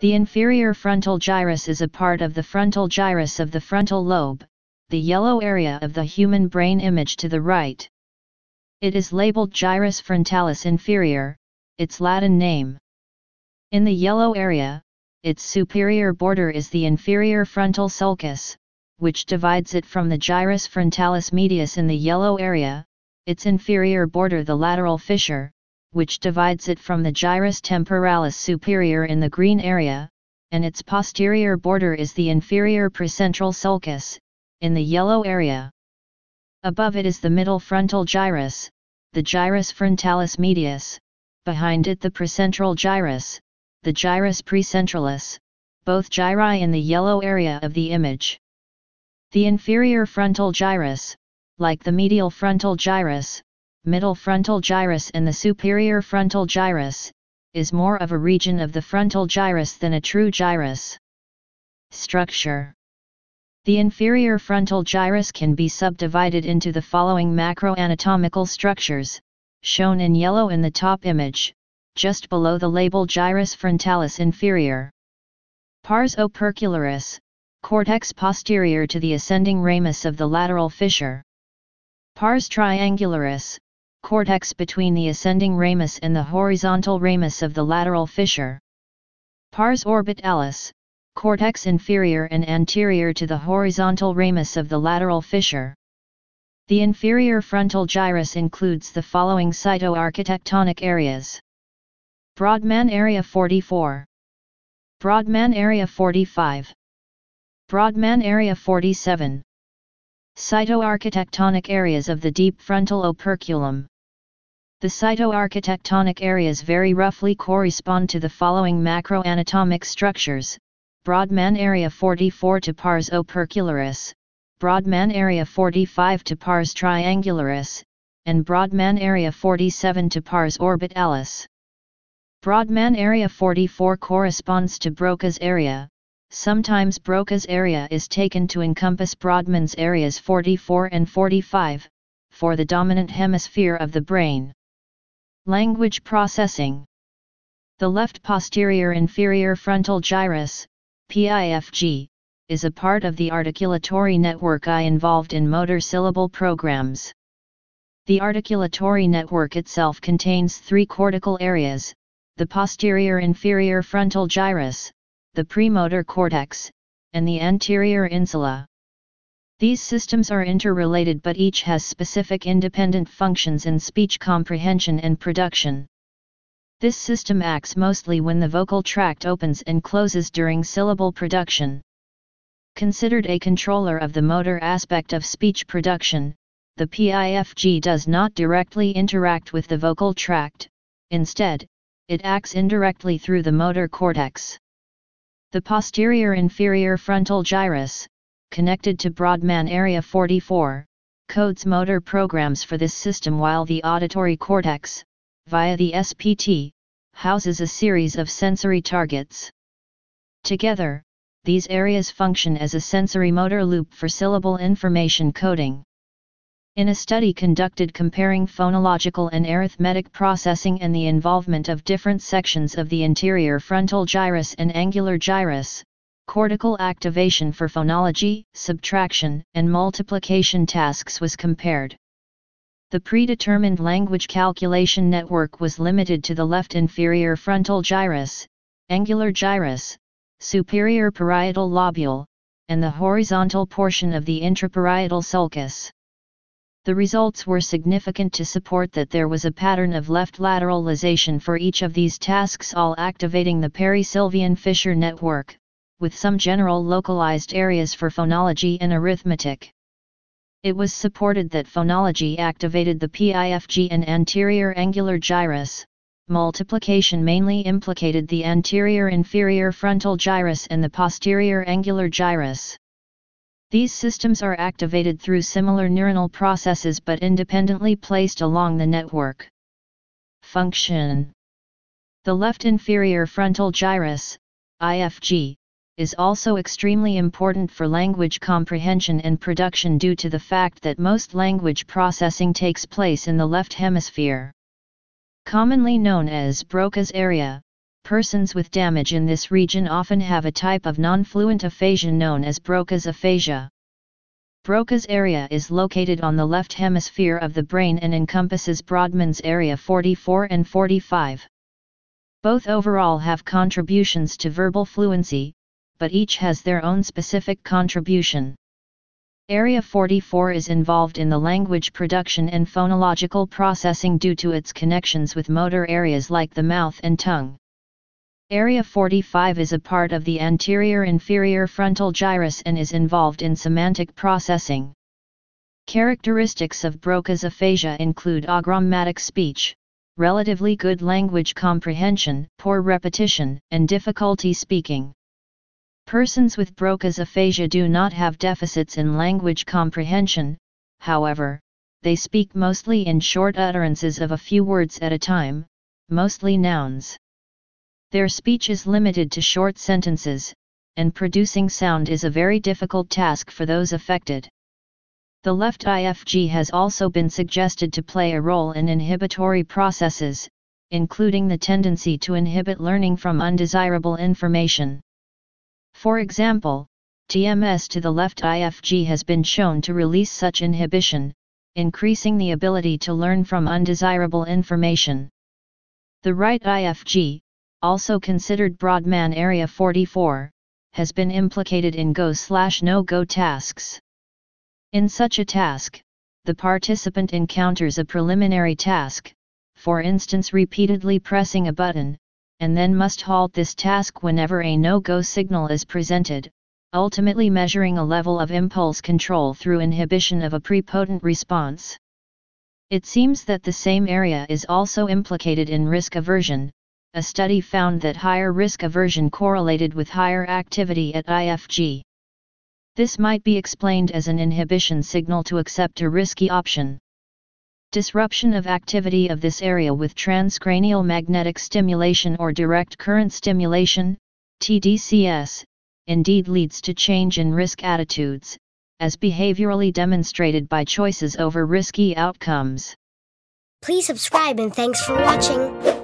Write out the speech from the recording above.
The inferior frontal gyrus is a part of the frontal gyrus of the frontal lobe, the yellow area of the human brain image to the right. It is labeled gyrus frontalis inferior, its Latin name. In the yellow area, its superior border is the inferior frontal sulcus, which divides it from the gyrus frontalis medius in the yellow area, its inferior border the lateral fissure, which divides it from the gyrus temporalis superior in the green area, and its posterior border is the inferior precentral sulcus, in the yellow area. Above it is the middle frontal gyrus, the gyrus frontalis medius, behind it the precentral gyrus, the gyrus precentralis, both gyri in the yellow area of the image. The inferior frontal gyrus, like the medial frontal gyrus, middle frontal gyrus and the superior frontal gyrus, is more of a region of the frontal gyrus than a true gyrus. Structure the inferior frontal gyrus can be subdivided into the following macroanatomical structures, shown in yellow in the top image, just below the label gyrus frontalis inferior. Pars opercularis, cortex posterior to the ascending ramus of the lateral fissure. Pars triangularis, cortex between the ascending ramus and the horizontal ramus of the lateral fissure. Pars orbitalis, cortex inferior and anterior to the horizontal ramus of the lateral fissure. The inferior frontal gyrus includes the following cytoarchitectonic areas. Brodmann Area 44 Brodmann Area 45 Brodmann Area 47 Cytoarchitectonic areas of the deep frontal operculum The cytoarchitectonic areas very roughly correspond to the following macroanatomic structures, Brodmann area 44 to pars opercularis, Brodmann area 45 to pars triangularis, and Brodmann area 47 to pars orbitalis. Brodmann area 44 corresponds to Broca's area, sometimes Broca's area is taken to encompass Brodmann's areas 44 and 45, for the dominant hemisphere of the brain. Language processing The left posterior inferior frontal gyrus, PIFG, is a part of the articulatory network I involved in motor syllable programs. The articulatory network itself contains three cortical areas, the posterior inferior frontal gyrus, the premotor cortex, and the anterior insula. These systems are interrelated but each has specific independent functions in speech comprehension and production. This system acts mostly when the vocal tract opens and closes during syllable production. Considered a controller of the motor aspect of speech production, the PIFG does not directly interact with the vocal tract, instead, it acts indirectly through the motor cortex. The posterior inferior frontal gyrus, connected to Brodmann area 44, codes motor programs for this system while the auditory cortex, via the SPT, houses a series of sensory targets. Together, these areas function as a sensory motor loop for syllable information coding. In a study conducted comparing phonological and arithmetic processing and the involvement of different sections of the inferior frontal gyrus and angular gyrus, cortical activation for phonology, subtraction, and multiplication tasks was compared. The predetermined language calculation network was limited to the left inferior frontal gyrus, angular gyrus, superior parietal lobule, and the horizontal portion of the intraparietal sulcus. The results were significant to support that there was a pattern of left lateralization for each of these tasks all activating the perisylvian fissure network, with some general localized areas for phonology and arithmetic. It was supported that phonology activated the PIFG and anterior angular gyrus, multiplication mainly implicated the anterior inferior frontal gyrus and the posterior angular gyrus. These systems are activated through similar neuronal processes but independently placed along the network. Function The left inferior frontal gyrus, IFG, is also extremely important for language comprehension and production due to the fact that most language processing takes place in the left hemisphere. Commonly known as Broca's area, persons with damage in this region often have a type of non-fluent aphasia known as Broca's aphasia. Broca's area is located on the left hemisphere of the brain and encompasses Brodmann's area 44 and 45. Both overall have contributions to verbal fluency, but each has their own specific contribution. Area 44 is involved in the language production and phonological processing due to its connections with motor areas like the mouth and tongue. Area 45 is a part of the anterior inferior frontal gyrus and is involved in semantic processing. Characteristics of Broca's aphasia include agrammatic speech, relatively good language comprehension, poor repetition, and difficulty speaking. Persons with Broca's aphasia do not have deficits in language comprehension, however, they speak mostly in short utterances of a few words at a time, mostly nouns. Their speech is limited to short sentences, and producing sound is a very difficult task for those affected. The left IFG has also been suggested to play a role in inhibitory processes, including the tendency to inhibit learning from undesirable information. For example, TMS to the left IFG has been shown to release such inhibition, increasing the ability to learn from undesirable information. The right IFG, also considered Brodmann Area 44, has been implicated in go-no-go tasks. In such a task, the participant encounters a preliminary task, for instance repeatedly pressing a button, and then must halt this task whenever a no-go signal is presented, ultimately measuring a level of impulse control through inhibition of a prepotent response. It seems that the same area is also implicated in risk aversion. A study found that higher risk aversion correlated with higher activity at IFG. This might be explained as an inhibition signal to accept a risky option. Disruption of activity of this area with transcranial magnetic stimulation or direct current stimulation, TDCS, indeed leads to change in risk attitudes, as behaviorally demonstrated by choices over risky outcomes. Please subscribe and thanks for watching.